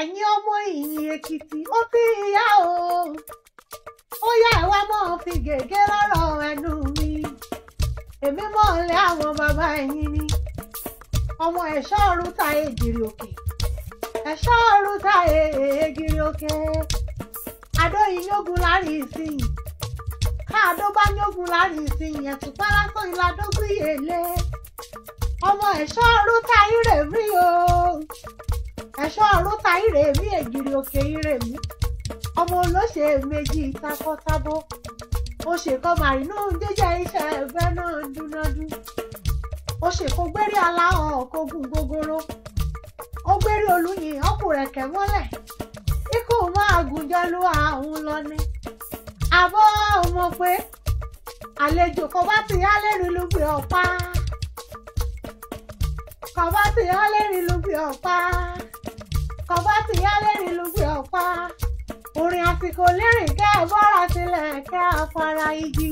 ẹ̀yin ọmọ ìyìn èkìtì ó ti yá o. Ó yá ẹ wá mọ́ fi gègé lọ́rọ̀ ẹnu mi. Èmi mọ̀ lé àwọn bàbá ẹ̀yin ni. Ọmọ ẹ̀ṣọ́ ọ̀run ta ègìrì òkè. Ẹ̀ṣọ́ ọ̀run ta ègìrì òkè. Adó ìyógun láàárín ìsìn. Káàdó bá yógun láàárín ìsìn ẹ̀tùpá lásán ìlàdógún ìyèlé. Ọmọ ẹ̀ṣọ́ ọ̀run ìrèmí o ẹ̀ṣọ́ ta ìrèmí ègìrì òkè ìrèmí ọmọ olóṣè méjì takọ́tábó ó ṣèkọ́ màrínú jíjẹ́ iṣẹ́ ẹgbẹ́ náà dúnádú ó ṣèkó gbérí aláhàn kógun gogoro. Ó gbérí olùyìn ọkùnrẹ̀kẹ̀ mọ́lẹ̀. Ikú máa gùnjọ́lú àwọn lọ ni. Àbọ̀ ọmọ pé àlejò kan bá ti yá lẹ́rìí ló gbé ọ̀pá. Kan bá ti yá lẹ́rìí ló gbé ọ̀pá kan bá ti yá lẹ́rìí ló gbé ọ̀pá orin àsìkò lérìn kẹ́ ẹ bọ́ra sílẹ̀ kẹ́ ẹ fara igi.